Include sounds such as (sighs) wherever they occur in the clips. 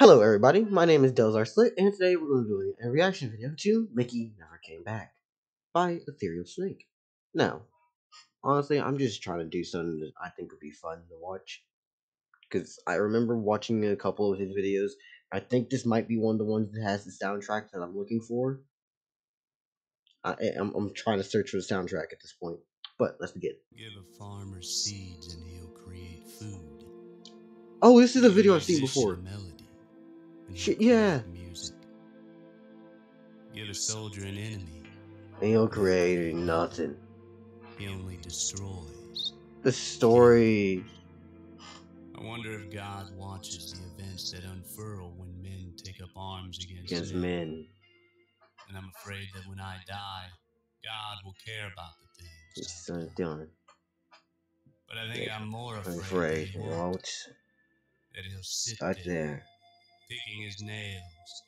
Hello everybody, my name is Dellizar Slit, and today we're going to be doing a reaction video to Mickey Never Came Back by Ethereal Snake. Now, honestly, I'm just trying to do something that I think would be fun to watch. Because I remember watching a couple of his videos. I think this might be one of the ones that has the soundtrack that I'm looking for. I, eh, am I'm trying to search for the soundtrack at this point. But let's begin. Give a farmer seeds and he'll create food. Oh, this is a video I've seen before. Shit, yeah. Music. Give a soldier an enemy. And he'll create nothing. He only destroys. The story. I wonder if God watches the events that unfurl when men take up arms against, against men. men. And I'm afraid that when I die, God will care about the things. Son doing. But I think yeah. I'm more afraid. afraid. That, he'll, that he'll sit right there, there, picking his nails,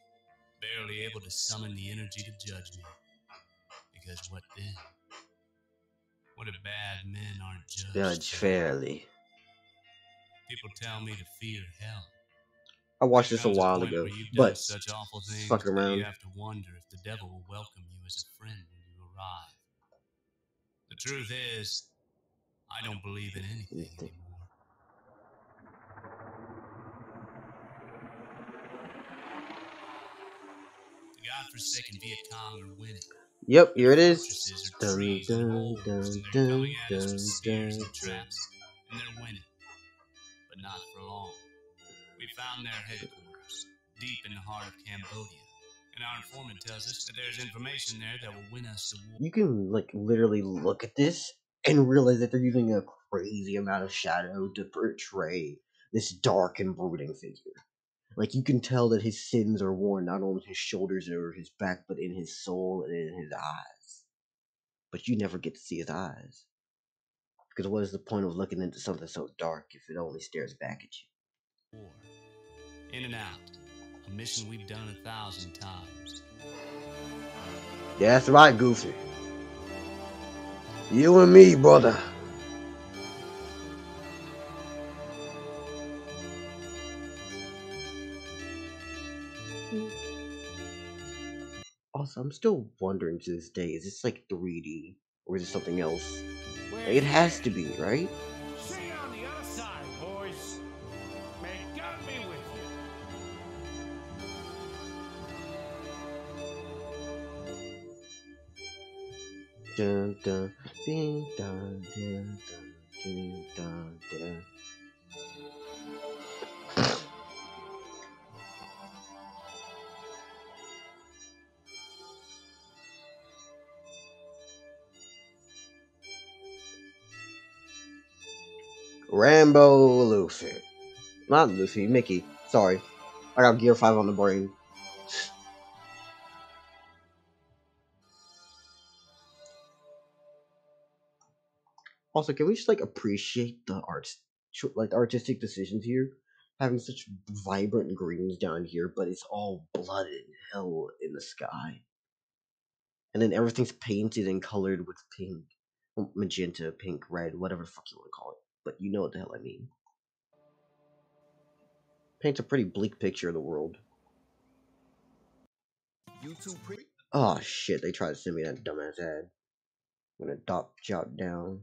barely able to summon the energy to judge me. Because what then? What if bad men aren't judged? Judge fairly. People tell me to fear hell. I watched this a while ago, but such awful things fucking around. You have to wonder if the devil will welcome you as a friend when you arrive. The truth is, I don't believe in anything anymore. The godforsaken Viet Cong are winning. Yep, here it is. Dun, dun, dun, dun, dun, dun, traps, and they're winning. But not for long. We found their headquarters, deep in the heart of Cambodia. And our informant tells us that there's information there that will win us the war. You can, like, literally look at this and realize that they're using a crazy amount of shadow to portray this dark and brooding figure. Like, you can tell that his sins are worn not only his shoulders or his back, but in his soul and in his eyes. But you never get to see his eyes. Because what is the point of looking into something so dark if it only stares back at you? War. In and out. A mission we've done a thousand times. That's right, Goofy. You and me, brother. Mm-hmm. Also, I'm still wondering to this day, is this like 3D? Or is it something else? It has to be, right? dun dun ding dun dun dun ding dun dun. Rambo Luffy. Not Luffy, Mickey. Sorry. I got Gear 5 on the brain. Also, can we just like appreciate the art, like the artistic decisions here? Having such vibrant greens down here, but it's all blood and hell in the sky. And then everything's painted and colored with pink, magenta, pink, red, whatever the fuck you want to call it. But you know what the hell I mean. Paints a pretty bleak picture of the world. Oh shit, they tried to send me that dumbass ad. I'm gonna dot jot down.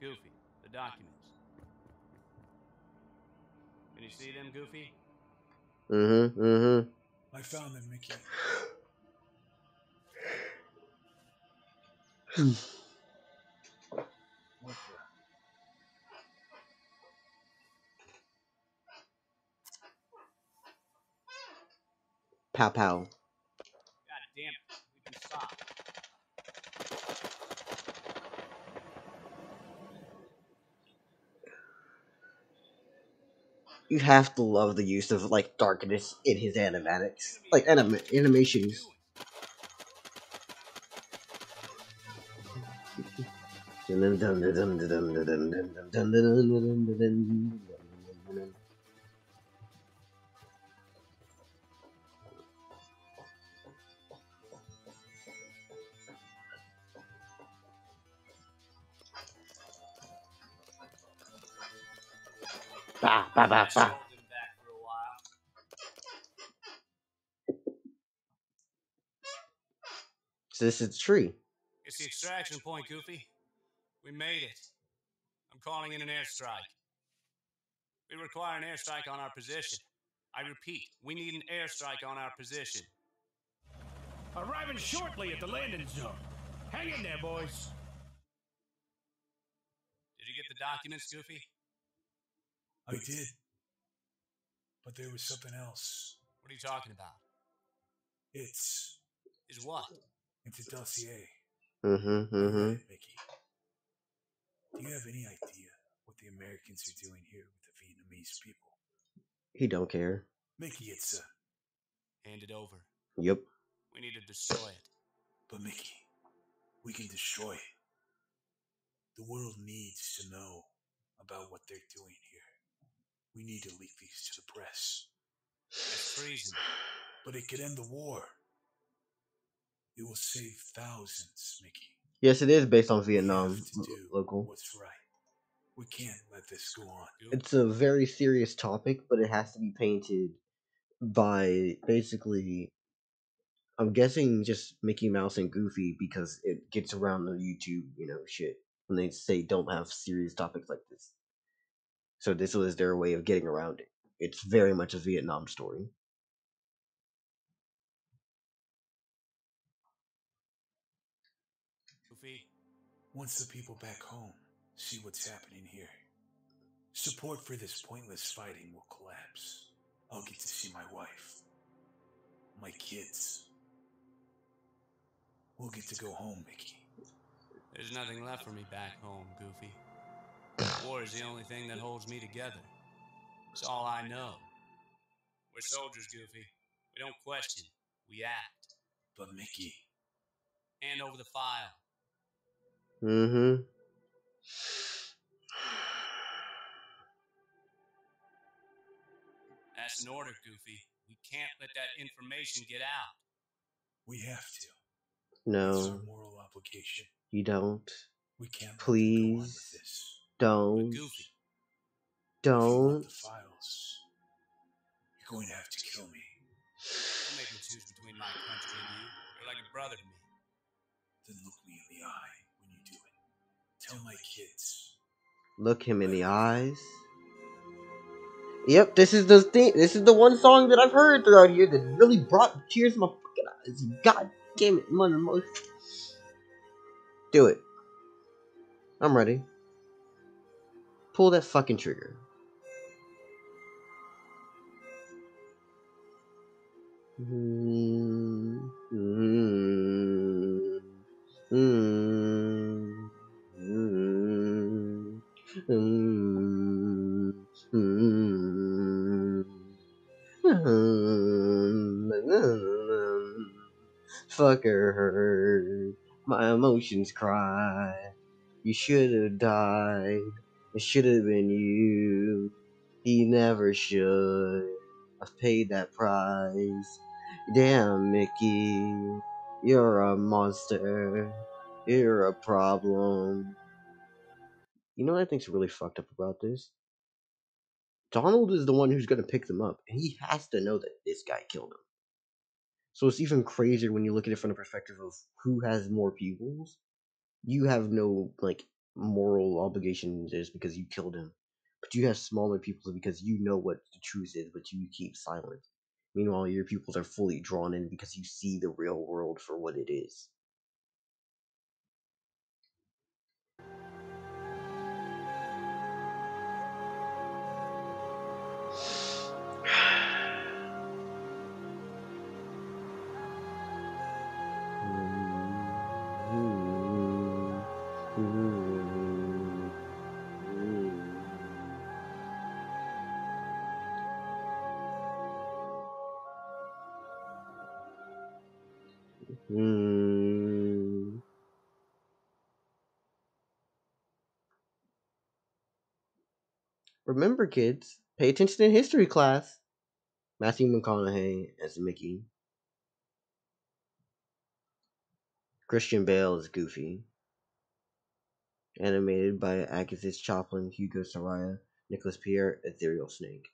Goofy, the documents. Can you see them, Goofy? Mm-hmm, mm-hmm. I found them, Mickey. Pow pow. God damn it. We can stop. You have to love the use of like darkness in his animatics, like anim animations. Bah, bah, bah, bah. shoved him back for a while. So this is the tree. It's the extraction point, Goofy. We made it. I'm calling in an airstrike. We require an airstrike on our position. I repeat, we need an airstrike on our position. Arriving shortly at the landing zone. Hang in there, boys. Did you get the documents, Goofy? I did. But there was something else. What are you talking about? It's Is what? it's a dossier. Mm-hmm, I read mm-hmm. Mickey. Do you have any idea what the Americans are doing here with the Vietnamese people? He don't care. Mickey, it's a Hand it over. Yep. We need to destroy it. but Mickey, we can destroy it. The world needs to know about what they're doing here. We need to leak these to the press. It's (sighs) treason. But it could end the war. It will save thousands, Mickey. Yes, it is based on We Vietnam have to do local. What's right. We can't let this go on. It's a very serious topic, but it has to be painted by basically I'm guessing just Mickey Mouse and Goofy because it gets around the YouTube, you know, shit when they say don't have serious topics like this. So this was their way of getting around it. It's very much a Vietnam story. Goofy, Once the people back home see what's happening here, support for this pointless fighting will collapse. I'll get to see my wife, my kids. We'll get to go home, Mickey. there's nothing left for me back home, Goofy. War is the only thing that holds me together. It's all I know. We're soldiers, Goofy. We don't question. We act. But Mickey, Hand over the file. Mm-hmm. That's an order, Goofy. We can't let that information get out. we have to. It's No, our moral obligation. you don't. We can't let them go on with Please this. But don't. Goofy, If you Don't. you're going to have to kill me. don't make me choose between my country and you. You're like a brother to me. Then look me in the eye when you do it. Tell my kids. Look him in the eyes. Yep, this is the thing. This is the one song that I've heard throughout here that really brought tears to my fucking eyes. God damn it, mother, mother. Do it. I'm ready. Pull that fucking trigger. Mm, mm, mm, mm, mm, mm, mm. Fucker, my emotions cry. You should have died. It should have been you. He never should have paid that price. Damn, Mickey, you're a monster. You're a problem. You know what I think's really fucked up about this? Donald is the one who's gonna pick them up, and he has to know that this guy killed him. So it's even crazier when you look at it from the perspective of who has more pupils. You have no like moral obligation just because you killed him, but you have smaller pupils because you know what the truth is, but you keep silent. Meanwhile, your pupils are fully drawn in because you see the real world for what it is. Hmm. Remember, kids, pay attention in history class. Matthew McConaughey as Mickey. Christian Bale as Goofy. Animated by Agustus Choplin, Hugo Saraya, Nicholas Pierre, Ethereal Snake.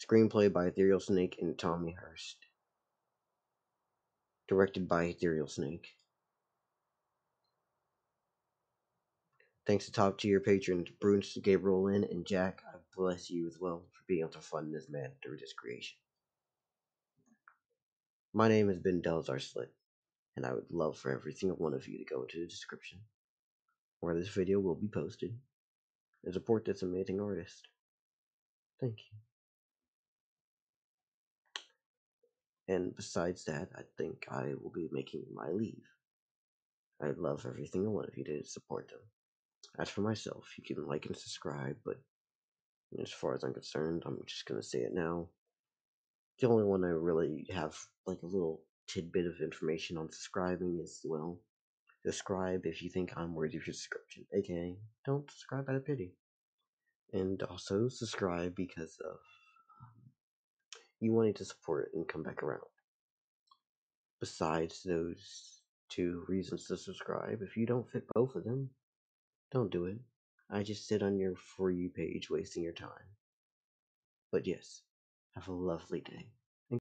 Screenplay by Ethereal Snake and Tommy Hurst. Directed by Ethereal Snake. Thanks to top tier patrons Bruce, Gabriel Lynn, and Jack. I bless you as well for being able to fund this man through this creation. My name has been Dellizar Slit, and I would love for every single one of you to go into the description where this video will be posted and support this amazing artist. Thank you. And besides that, I think I will be making my leave. I'd love every single one of you to support them. As for myself, you can like and subscribe, but as far as I'm concerned, I'm just gonna say it now. The only one I really have like a little tidbit of information on subscribing is well, subscribe if you think I'm worthy of your subscription, aka don't subscribe out of pity, and also subscribe because of you wanting to support it and come back around. Besides those two reasons to subscribe, if you don't fit both of them, don't do it. I just sit on your For You page wasting your time. But yes, have a lovely day.